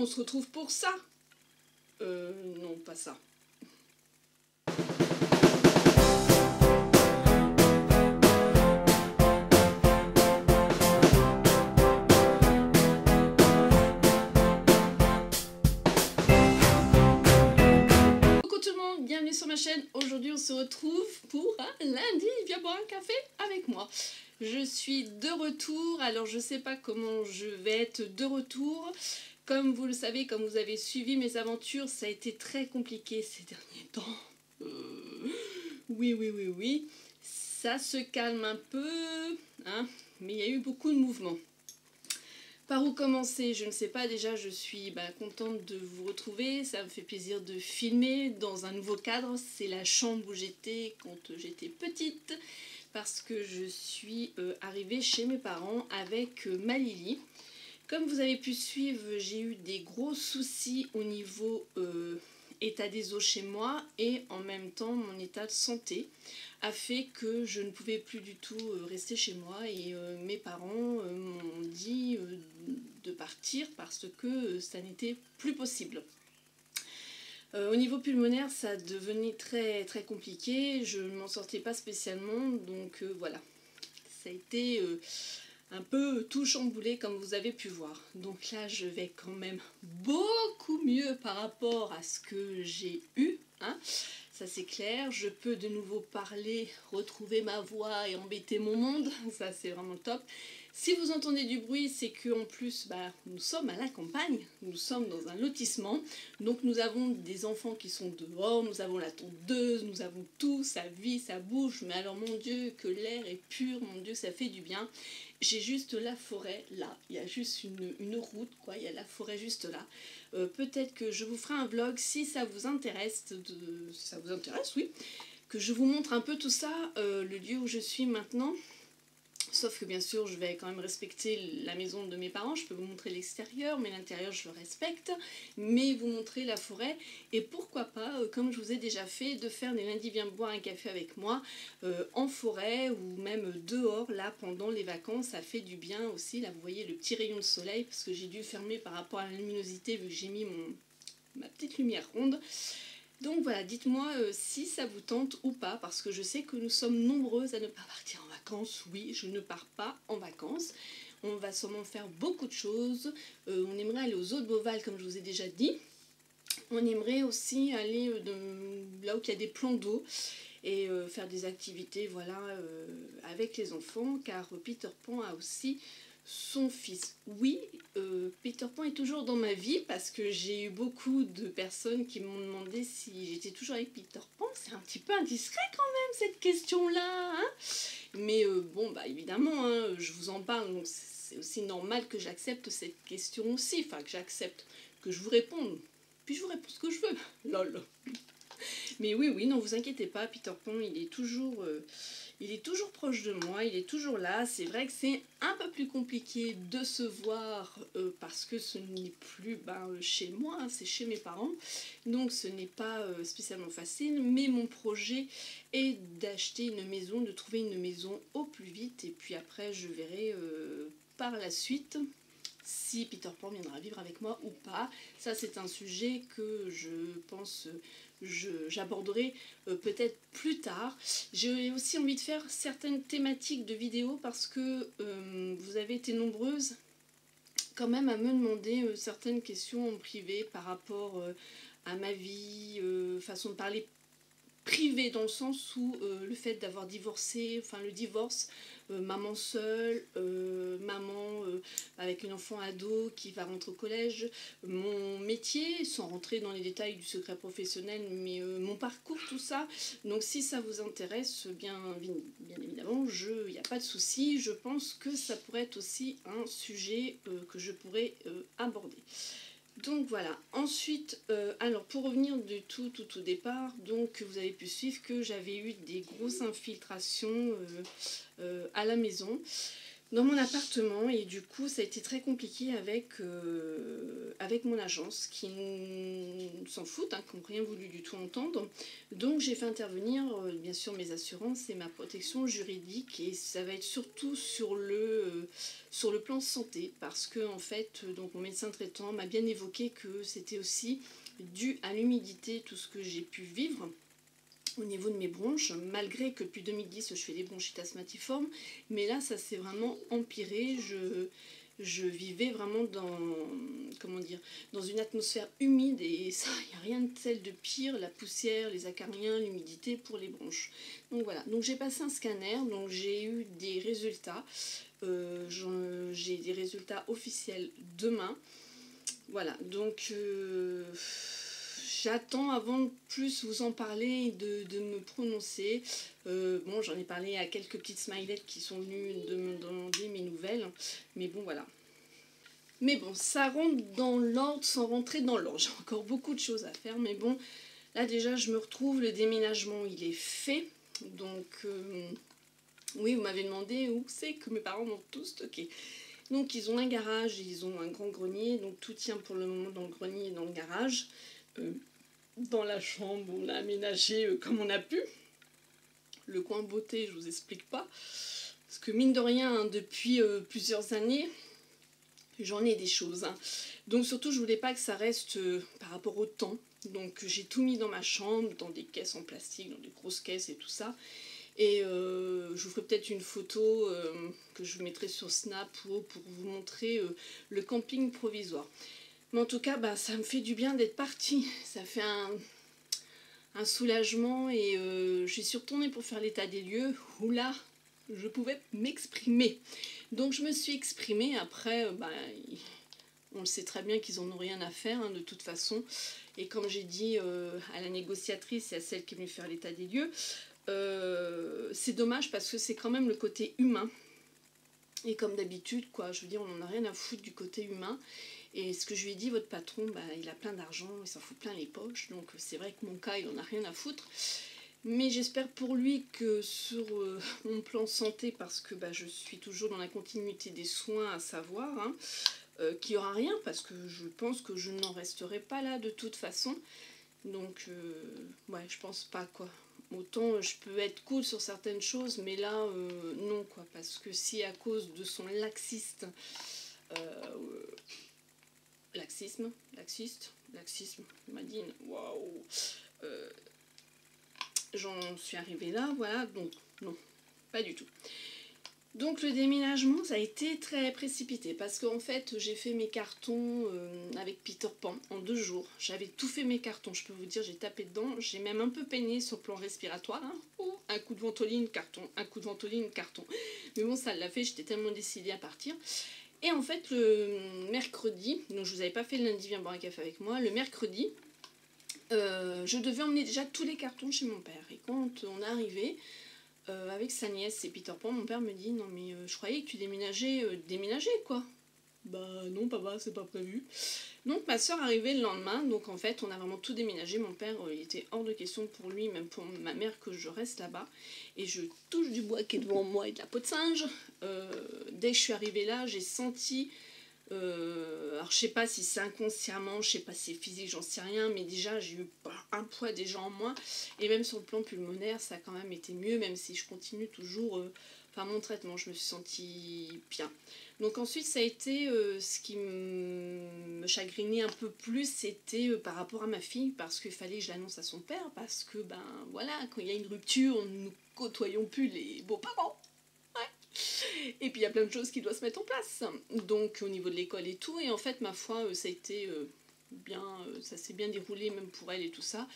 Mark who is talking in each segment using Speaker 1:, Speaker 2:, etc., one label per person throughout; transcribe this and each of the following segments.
Speaker 1: on se retrouve pour ça. Euh, non, pas ça. Coucou tout le monde, bienvenue sur ma chaîne. Aujourd'hui, on se retrouve pour un lundi. Viens boire un café avec moi. Je suis de retour. Alors, je sais pas comment je vais être de retour. Comme vous le savez, comme vous avez suivi mes aventures, ça a été très compliqué ces derniers temps. Euh, oui, oui, oui, oui. Ça se calme un peu, hein, mais il y a eu beaucoup de mouvements. Par où commencer Je ne sais pas. Déjà, je suis bah, contente de vous retrouver. Ça me fait plaisir de filmer dans un nouveau cadre. C'est la chambre où j'étais quand j'étais petite. Parce que je suis euh, arrivée chez mes parents avec euh, ma Lily. Comme vous avez pu suivre, j'ai eu des gros soucis au niveau euh, état des eaux chez moi et en même temps mon état de santé a fait que je ne pouvais plus du tout euh, rester chez moi et euh, mes parents m'ont dit de partir parce que ça n'était plus possible. au niveau pulmonaire, ça devenait très très compliqué, je ne m'en sortais pas spécialement, donc voilà. Ça a été un peu tout chamboulé comme vous avez pu voir. Donc là, je vais quand même beaucoup mieux par rapport à ce que j'ai eu. Hein. Ça c'est clair, je peux de nouveau parler, retrouver ma voix et embêter mon monde, ça c'est vraiment top. Si vous entendez du bruit, c'est qu'en plus, bah, nous sommes à la campagne, nous sommes dans un lotissement, donc nous avons des enfants qui sont dehors, nous avons la tondeuse, nous avons tout, ça vit, ça bouge, mais alors mon Dieu, que l'air est pur, mon Dieu, ça fait du bien. J'ai juste la forêt là, il y a juste une, route, quoi, il y a la forêt juste là. Euh, peut-être que je vous ferai un vlog si ça vous intéresse, ça vous intéresse, oui, que je vous montre un peu tout ça, euh, le lieu où je suis maintenant. Sauf que bien sûr, je vais quand même respecter la maison de mes parents. Je peux vous montrer l'extérieur, mais l'intérieur, je le respecte. Mais vous montrer la forêt. Et pourquoi pas, euh, comme je vous ai déjà fait, de faire des lundis viens boire un café avec moi euh, en forêt ou même dehors, là, pendant les vacances. Ça fait du bien aussi. Là, vous voyez le petit rayon de soleil, parce que j'ai dû fermer par rapport à la luminosité, vu que j'ai mis mon, ma petite lumière ronde. Donc voilà, dites-moi euh, si ça vous tente ou pas, parce que je sais que nous sommes nombreuses à ne pas partir en vacances. Oui, je ne pars pas en vacances. On va sûrement faire beaucoup de choses. Euh, on aimerait aller aux eaux de Beauval, comme je vous ai déjà dit. On aimerait aussi aller euh, là où il y a des plans d'eau et faire des activités voilà, avec les enfants, car Peter Pan a aussi son fils. Oui, euh, Peter Pan est toujours dans ma vie parce que j'ai eu beaucoup de personnes qui m'ont demandé si j'étais toujours avec Peter Pan. C'est un petit peu indiscret quand même cette question-là. Hein. Mais euh, bon, bah évidemment, hein, je vous en parle, donc c'est aussi normal que j'accepte cette question aussi. Enfin, que j'accepte, que je vous réponde. Puis je vous réponds ce que je veux. Lol. Mais oui, oui, non, vous inquiétez pas, Peter Pan, il est toujours... Euh, il est toujours proche de moi, il est toujours là. C'est vrai que c'est un peu plus compliqué de se voir euh, parce que ce n'est plus ben, chez moi, hein, c'est chez mes parents. Donc ce n'est pas euh, spécialement facile. Mais mon projet est d'acheter une maison, de trouver une maison au plus vite. Et puis après, je verrai euh, par la suite si Peter Pan viendra vivre avec moi ou pas. Ça, c'est un sujet que je pense j'aborderai euh, peut-être plus tard. J'ai aussi envie de faire certaines thématiques de vidéos parce que euh, vous avez été nombreuses quand même à me demander euh, certaines questions en privé par rapport à ma vie, façon de parler privée dans le sens où le fait d'avoir divorcé, enfin le divorce euh, maman seule, euh, maman euh, avec une enfant ado qui va rentrer au collège, mon métier, sans rentrer dans les détails du secret professionnel, mais mon parcours, tout ça. Donc si ça vous intéresse, bien, bien évidemment, il n'y a pas de souci. Je pense que ça pourrait être aussi un sujet que je pourrais aborder. Donc voilà, ensuite, euh, alors pour revenir du tout, tout au départ, donc vous avez pu suivre que j'avais eu des grosses infiltrations euh, euh, à la maison. Dans mon appartement et du coup ça a été très compliqué avec, euh, avec mon agence qui s'en foutent, hein, qui n'ont rien voulu du tout entendre. Donc j'ai fait intervenir euh, bien sûr mes assurances et ma protection juridique et ça va être surtout sur le, euh, sur le plan santé parce que en fait donc mon médecin traitant m'a bien évoqué que c'était aussi dû à l'humidité tout ce que j'ai pu vivre au niveau de mes bronches, malgré que depuis 2010 je fais des bronchites asthmatiformes, mais là ça s'est vraiment empiré, je, vivais vraiment dans, comment dire, dans une atmosphère humide et ça, il n'y a rien de tel de pire, la poussière, les acariens, l'humidité pour les bronches. Donc voilà, donc j'ai passé un scanner, donc j'ai eu des résultats, euh, j'ai des résultats officiels demain. Voilà, donc... Euh, J'attends avant de plus vous en parler et de, me prononcer. Euh, bon, j'en ai parlé à quelques petites smilettes qui sont venues de me demander mes nouvelles. Mais bon, voilà. Mais bon, ça rentre dans l'ordre sans rentrer dans l'ordre. J'ai encore beaucoup de choses à faire. Mais bon, là déjà, je me retrouve. Le déménagement, il est fait. Donc, euh, oui, vous m'avez demandé où c'est que mes parents m'ont tout stocké. Donc, ils ont un garage, ils ont un grand grenier. Donc, tout tient pour le moment dans le grenier et dans le garage. Euh, dans la chambre, on l'a aménagé euh, comme on a pu. Le coin beauté, je vous explique pas. Parce que mine de rien, hein, depuis euh, plusieurs années, j'en ai des choses. Hein. Donc surtout, je voulais pas que ça reste par rapport au temps. Donc j'ai tout mis dans ma chambre, dans des caisses en plastique, dans des grosses caisses et tout ça. Et je vous ferai peut-être une photo que je mettrai sur Snap pour vous montrer le camping provisoire. Mais en tout cas, bah, ça me fait du bien d'être partie. Ça fait un, soulagement et euh, je suis retournée pour faire l'état des lieux où là, je pouvais m'exprimer. Donc je me suis exprimée. Après, euh, bah, on le sait très bien qu'ils n'en ont rien à faire hein, de toute façon. Et comme j'ai dit euh, à la négociatrice et à celle qui est venue faire l'état des lieux, c'est dommage parce que c'est quand même le côté humain. Et comme d'habitude, quoi, je veux dire, on n'en a rien à foutre du côté humain. Et ce que je lui ai dit, votre patron, bah, il a plein d'argent, il s'en fout plein les poches, donc c'est vrai que mon cas, il en a rien à foutre. Mais j'espère pour lui que sur euh, mon plan santé, parce que bah, je suis toujours dans la continuité des soins à savoir, hein, euh, qu'il n'y aura rien, parce que je pense que je n'en resterai pas là de toute façon. Donc, euh, ouais, je pense pas quoi. Autant je peux être cool sur certaines choses, mais là, non quoi. Parce que si à cause de son laxiste, laxisme, laxiste, laxisme, Madine, waouh, euh, j'en suis arrivée là, voilà, donc non, pas du tout. Donc le déménagement, ça a été très précipité parce qu'en fait, j'ai fait mes cartons euh, avec Peter Pan en deux jours. J'avais tout fait mes cartons, je peux vous dire, j'ai tapé dedans. J'ai même un peu peigné sur le plan respiratoire. Hein. Oh, un coup de ventoline, carton, un coup de ventoline, carton. Mais bon, ça l'a fait, j'étais tellement décidée à partir. Et en fait, le mercredi, donc je vous avais pas fait le lundi, viens boire un café avec moi, le mercredi, euh, je devais emmener déjà tous les cartons chez mon père. Et quand on est arrivé, euh, avec sa nièce et Peter Pan, mon père me dit Non, mais euh, je croyais que tu déménageais, déménageais quoi. Bah non, papa, c'est pas prévu. Donc ma soeur arrivait le lendemain, donc en fait on a vraiment tout déménagé. Mon père, il était hors de question pour lui, même pour ma mère, que je reste là-bas. Et je touche du bois qui est devant moi et de la peau de singe. dès que je suis arrivée là, j'ai senti euh, alors je sais pas si c'est inconsciemment, je sais pas si c'est physique, j'en sais rien, mais déjà j'ai eu un poids déjà en moins. Et même sur le plan pulmonaire, ça a quand même été mieux, même si je continue toujours, euh, enfin mon traitement, je me suis sentie bien. Donc ensuite ça a été euh, ce qui me chagrinait un peu plus, c'était par rapport à ma fille, parce qu'il fallait que je l'annonce à son père, parce que ben voilà, quand il y a une rupture, nous ne côtoyons plus les beaux-parents. Et puis il y a plein de choses qui doivent se mettre en place. Donc au niveau de l'école et tout. Et en fait, ma foi, euh, ça a été euh, bien, euh, ça s'est bien déroulé même pour elle et tout ça.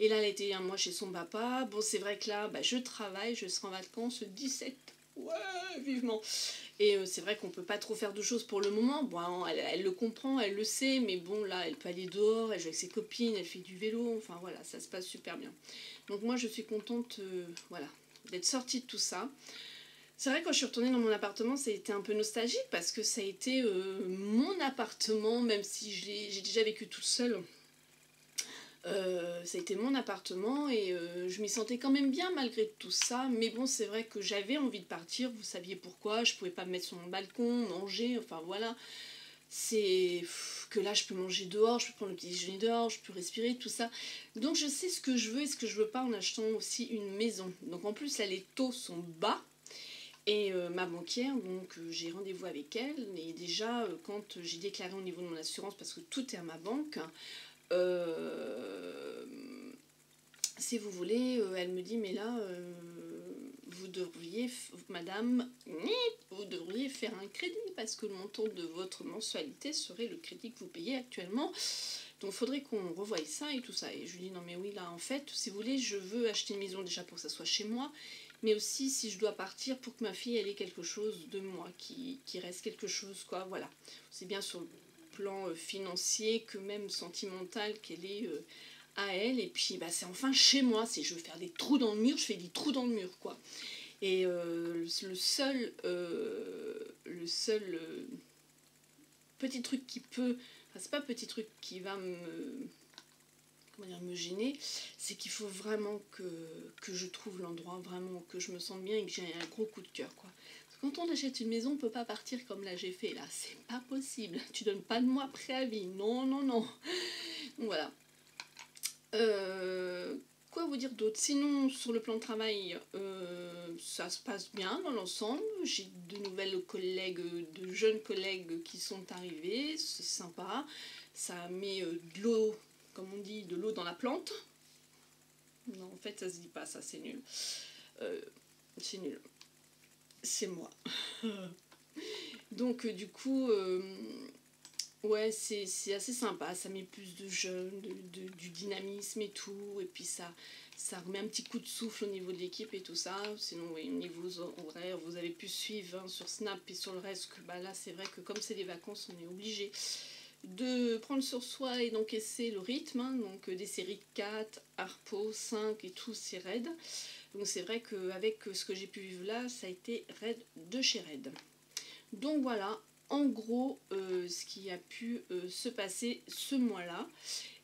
Speaker 1: Et là, elle a été un mois chez son papa. Bon, c'est vrai que là, bah, je travaille, je serai en vacances le 17. Ouais, vivement. Et c'est vrai qu'on peut pas trop faire de choses pour le moment. Bon, elle, le comprend, elle le sait, mais bon, là, elle peut aller dehors, elle joue avec ses copines, elle fait du vélo. Enfin voilà, ça se passe super bien. Donc moi, je suis contente, voilà, d'être sortie de tout ça. C'est vrai, quand je suis retournée dans mon appartement, ça a été un peu nostalgique parce que ça a été euh, mon appartement, même si j'ai déjà vécu toute seule. Euh, ça a été mon appartement et euh, je m'y sentais quand même bien malgré tout ça. Mais bon, c'est vrai que j'avais envie de partir. Vous saviez pourquoi. Je pouvais pas me mettre sur mon balcon, manger. Enfin voilà. C'est que là, je peux manger dehors, je peux prendre le petit déjeuner dehors, je peux respirer, tout ça. Donc je sais ce que je veux et ce que je veux pas en achetant aussi une maison. Donc en plus, là, les taux sont bas. Et euh, ma banquière, donc j'ai rendez-vous avec elle. Et déjà, quand j'ai déclaré au niveau de mon assurance, parce que tout est à ma banque, si vous voulez, euh, elle me dit, mais là, euh, vous devriez, madame, vous devriez faire un crédit parce que le montant de votre mensualité serait le crédit que vous payez actuellement. Donc il faudrait qu'on revoie ça et tout ça. Et je lui dis, non mais oui, là, en fait, si vous voulez, je veux acheter une maison déjà pour que ça soit chez moi, mais aussi si je dois partir pour que ma fille, ait quelque chose de moi, qui, reste quelque chose, quoi, voilà. C'est bien sur euh, financier que même sentimental qu'elle est euh, à elle. Et puis bah, c'est enfin chez moi. Si je veux faire des trous dans le mur, je fais des trous dans le mur quoi. Et euh, le seul, le seul petit truc qui peut, c'est pas petit truc qui va me, comment dire, me gêner, c'est qu'il faut vraiment que, que je trouve l'endroit, vraiment que je me sente bien et que j'ai un gros coup de cœur quoi. Quand on achète une maison, on ne peut pas partir comme là j'ai fait là. C'est pas possible. Tu donnes pas de mois préavis. Non, non, non. voilà. Euh, quoi vous dire d'autre? Sinon, sur le plan de travail, euh, ça se passe bien dans l'ensemble. J'ai de nouvelles collègues, de jeunes collègues qui sont arrivés. C'est sympa. Ça met euh, de l'eau, comme on dit, de l'eau dans la plante. Non, en fait, ça se dit pas, ça c'est nul. c'est nul c'est moi. Donc euh, du coup, euh, ouais, c'est assez sympa, ça met plus de jeunes, du dynamisme et tout, et puis ça, ça remet un petit coup de souffle au niveau de l'équipe et tout ça. Sinon, oui, au niveau horaire, vous avez pu suivre hein, sur Snap et sur le reste, que bah, là c'est vrai que comme c'est les vacances, on est obligé de prendre sur soi et d'encaisser le rythme, hein, donc euh, des séries de 4, Harpo, 5 et tout, c'est raide. Donc c'est vrai qu'avec ce que j'ai pu vivre là, ça a été raid de chez raid. Donc voilà, en gros, euh, ce qui a pu euh, se passer ce mois-là.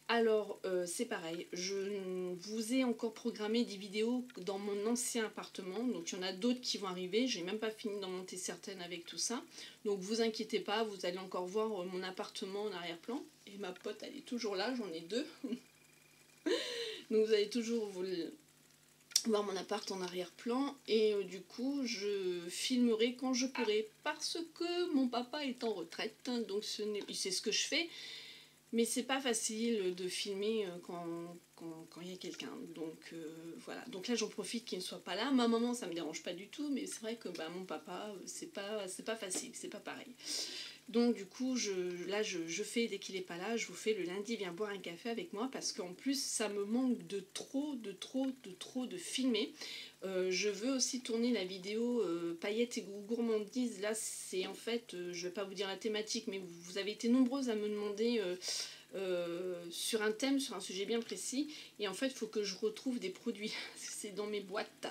Speaker 1: Alors, euh, c'est pareil, je vous ai encore programmé des vidéos dans mon ancien appartement, donc il y en a d'autres qui vont arriver, j'ai même pas fini d'en monter certaines avec tout ça. Donc vous inquiétez pas, vous allez encore voir mon appartement en arrière-plan. Et ma pote, elle est toujours là, j'en ai deux. donc vous allez toujours voir mon appart en arrière-plan. Et euh, du coup je filmerai quand je pourrai. Parce que mon papa est en retraite. Donc c'est ce que je fais mais c'est pas facile de filmer euh, quand il y a quelqu'un. Donc euh, voilà. Donc là j'en profite qu'il ne soit pas là. Ma maman ça me dérange pas du tout mais c'est vrai que bah, mon papa c'est pas pas facile c'est pas pareil. Donc du coup, là, je, fais, dès qu'il n'est pas là, je vous fais le lundi, viens boire un café avec moi, parce qu'en plus, ça me manque de trop, de trop, de trop de filmer. Euh, je veux aussi tourner la vidéo euh, paillettes et gourmandises. Là, c'est en fait, euh, je ne vais pas vous dire la thématique, mais vous, avez été nombreuses à me demander... sur un thème, sur un sujet bien précis. Et en fait, il faut que je retrouve des produits. C'est dans mes boîtes.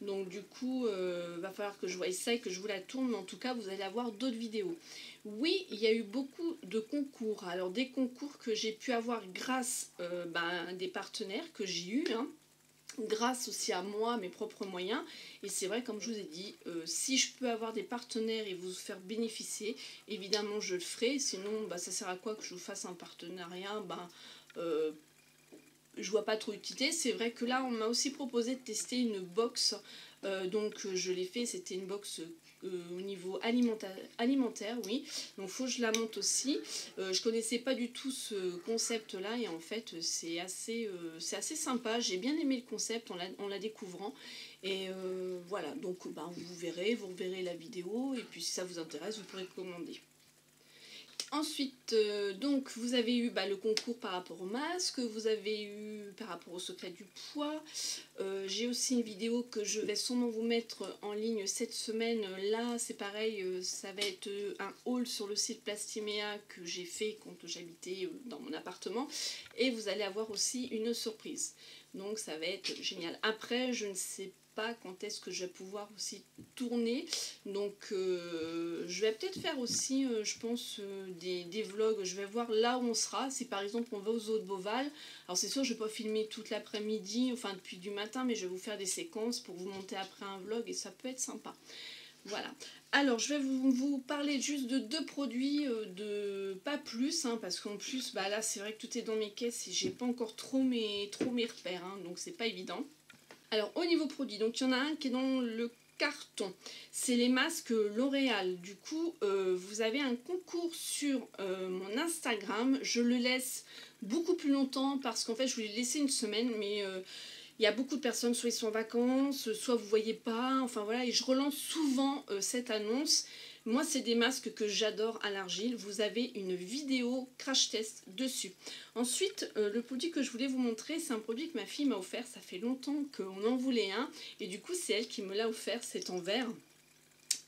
Speaker 1: Donc du coup, il va falloir que je voie ça et que je vous la tourne. Mais en tout cas, vous allez avoir d'autres vidéos. Oui, il y a eu beaucoup de concours. Alors des concours que j'ai pu avoir grâce à ben, des partenaires que j'ai eu, hein. Grâce aussi à moi, mes propres moyens. Et c'est vrai, comme je vous ai dit, euh, si je peux avoir des partenaires et vous faire bénéficier, évidemment je le ferai. Sinon, bah, ça sert à quoi que je vous fasse un partenariat? Ben, euh, je vois pas trop utilité. C'est vrai que là, on m'a aussi proposé de tester une box. donc je l'ai fait, c'était une box euh, au niveau alimentaire, oui. Donc faut que je la monte aussi. Euh, je connaissais pas du tout ce concept-là et en fait c'est assez, euh, c'est assez sympa. J'ai bien aimé le concept en la, découvrant. Et voilà, donc ben, vous verrez, vous reverrez la vidéo et puis si ça vous intéresse, vous pourrez commander. Ensuite, euh, donc, vous avez eu bah, le concours par rapport au masque, vous avez eu par rapport au secret du poids. Euh, j'ai aussi une vidéo que je vais sûrement vous mettre en ligne cette semaine. Là, c'est pareil, euh, ça va être un haul sur le site Plastimea que j'ai fait quand j'habitais dans mon appartement. Et vous allez avoir aussi une surprise. Donc, ça va être génial. Après, je ne sais pas quand est-ce que je vais pouvoir aussi tourner. Donc euh, je vais peut-être faire aussi, euh, je pense, euh, des, des, vlogs. Je vais voir là où on sera. Si par exemple on va aux eaux de Beauval, alors c'est sûr je vais pas filmer toute l'après-midi, enfin depuis du matin, mais je vais vous faire des séquences pour vous monter après un vlog et ça peut être sympa. Voilà. Alors, je vais vous, parler juste de deux produits, de pas plus, hein, parce qu'en plus, bah là, c'est vrai que tout est dans mes caisses et j'ai pas encore trop mes, trop mes repères, hein, donc c'est pas évident. Alors, au niveau produit, donc il y en a un qui est dans le carton. C'est les masques L'Oréal. Du coup, euh, vous avez un concours sur euh, mon Instagram. Je le laisse beaucoup plus longtemps parce qu'en fait, je voulais laisser une semaine, mais il y a beaucoup de personnes, soit ils sont en vacances, soit vous voyez pas, enfin voilà, et je relance souvent euh, cette annonce. Moi, c'est des masques que j'adore à l'argile. Vous avez une vidéo crash test dessus. Ensuite, euh, le produit que je voulais vous montrer, c'est un produit que ma fille m'a offert. Ça fait longtemps qu'on en voulait un. Et du coup, c'est elle qui me l'a offert. C'est en verre.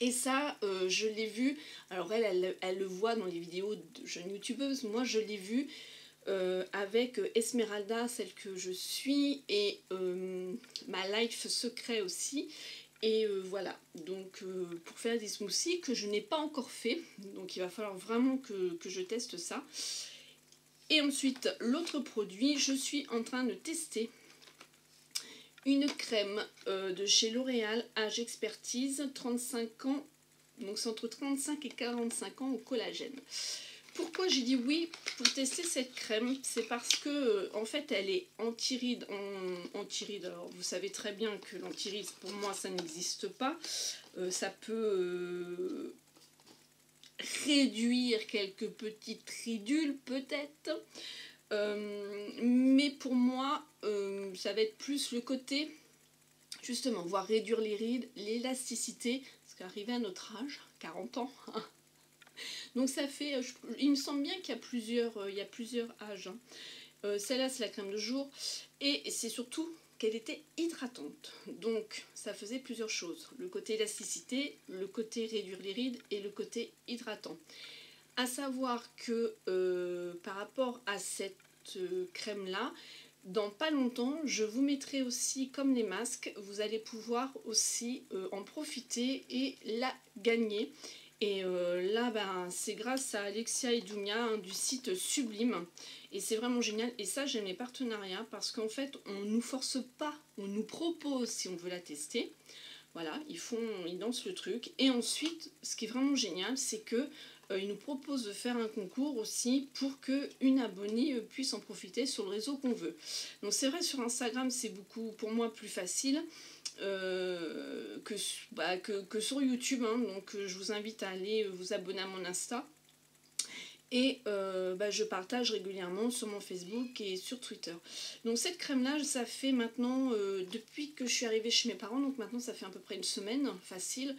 Speaker 1: Et ça, euh, je l'ai vu. Alors, elle, elle, le voit dans les vidéos de jeunes youtubeuses. Moi, je l'ai vu euh, avec Esmeralda, celle que je suis, et ma life secret aussi. Et euh, voilà, donc pour faire des smoothies que je n'ai pas encore fait, donc il va falloir vraiment que, que je teste ça. Et ensuite, l'autre produit, je suis en train de tester une crème de chez L'Oréal, âge expertise, 35 ans, donc c'est entre 35 et 45 ans au collagène. Pourquoi j'ai dit oui pour tester cette crème? C'est parce que euh, en fait elle est anti-ride. Anti alors vous savez très bien que l'anti-ride pour moi ça n'existe pas. Euh, ça peut euh, réduire quelques petites ridules peut-être. mais pour moi ça va être plus le côté justement voir réduire les rides, l'élasticité, parce qu'arriver à notre âge, 40 ans, Donc ça fait, euh, il me semble bien qu'il y a plusieurs, euh, il y a plusieurs âges. Hein. Euh, celle-là c'est la crème de jour et c'est surtout qu'elle était hydratante. Donc ça faisait plusieurs choses. Le côté élasticité, le côté réduire les rides et le côté hydratant. À savoir que par rapport à cette crème là, dans pas longtemps, je vous mettrai aussi comme les masques, vous allez pouvoir aussi en profiter et la gagner. Et euh, là, ben, c'est grâce à Alexia et hein, du site Sublime. Et c'est vraiment génial. Et ça, j'aime les partenariats parce qu'en fait, on ne nous force pas, on nous propose si on veut la tester. Voilà, ils font, ils dansent le truc. Et ensuite, ce qui est vraiment génial, c'est que euh, nous proposent de faire un concours aussi pour que une abonnée euh, puisse en profiter sur le réseau qu'on veut. Donc c'est vrai sur Instagram, c'est beaucoup pour moi plus facile. Euh, bah, que, sur YouTube. Hein. donc euh, je vous invite à aller vous abonner à mon Insta. Et euh, bah, je partage régulièrement sur mon Facebook et sur Twitter. Donc cette crème-là, ça fait maintenant, depuis que je suis arrivée chez mes parents, donc maintenant ça fait à peu près une semaine, facile,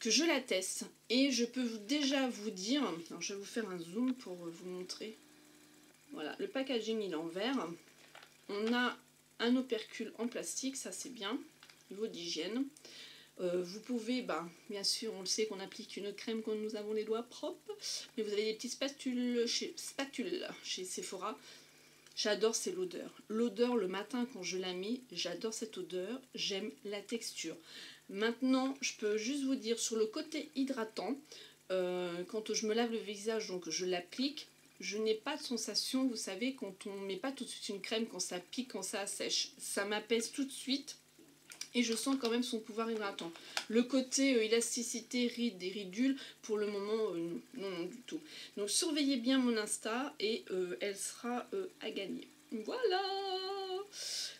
Speaker 1: que je la teste. Et je peux déjà vous dire, je vais vous faire un zoom pour vous montrer. Voilà, le packaging il est en verre. On a un opercule en plastique, ça c'est bien d'hygiène. Euh, vous pouvez, bah, bien sûr, on le sait qu'on applique une crème quand nous avons les doigts propres, mais vous avez des petites spatules chez, chez Sephora. J'adore, c'est l'odeur. L'odeur le matin quand je la mets, j'adore cette odeur, j'aime la texture. Maintenant, je peux juste vous dire sur le côté hydratant, euh, quand je me lave le visage, donc je l'applique, je n'ai pas de sensation, vous savez, quand on met pas tout de suite une crème, quand ça pique, quand ça sèche, ça m'apaise tout de suite et je sens quand même son pouvoir hydratant. Le côté euh, élasticité, rides et ridules, pour le moment, euh, non, non, du tout. Donc surveillez bien mon Insta et euh, elle sera à gagner. Voilà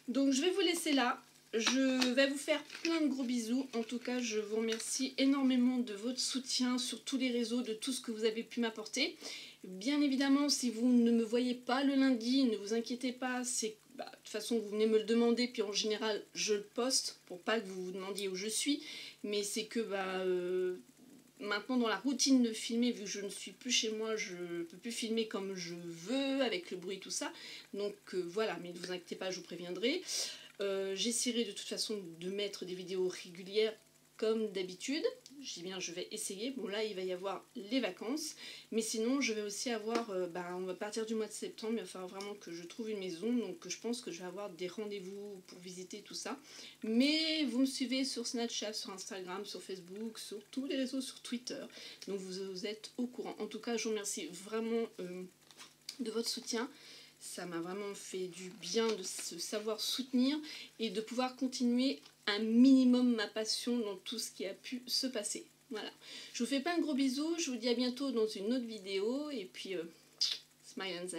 Speaker 1: Donc je vais vous laisser là. Je vais vous faire plein de gros bisous. En tout cas, je vous remercie énormément de votre soutien sur tous les réseaux, de tout ce que vous avez pu m'apporter. Bien évidemment, si vous ne me voyez pas le lundi, ne vous inquiétez pas, c'est bah, de toute façon vous venez me le demander, puis en général je le poste pour pas que vous vous demandiez où je suis, mais c'est que bah, euh, maintenant dans la routine de filmer, vu que je ne suis plus chez moi, je peux plus filmer comme je veux, avec le bruit, tout ça. Donc euh, voilà, mais ne vous inquiétez pas, je vous préviendrai. Euh, j'essaierai de toute façon de mettre des vidéos régulières comme d'habitude. Je dis bien je vais essayer. Bon là il va y avoir les vacances. Mais sinon je vais aussi avoir, euh, bah, on va partir du mois de septembre. Il va falloir vraiment que je trouve une maison. Donc je pense que je vais avoir des rendez-vous pour visiter tout ça. Mais vous me suivez sur Snapchat, sur Instagram, sur Facebook, sur tous les réseaux, sur Twitter. Donc vous, êtes au courant. En tout cas je vous remercie vraiment euh, de votre soutien ça m'a vraiment fait du bien de se savoir soutenir et de pouvoir continuer minimum ma passion dans tout ce qui a pu se passer. Voilà. Je vous fais pas un gros bisou, je vous dis à bientôt dans une autre vidéo et puis euh, smile and.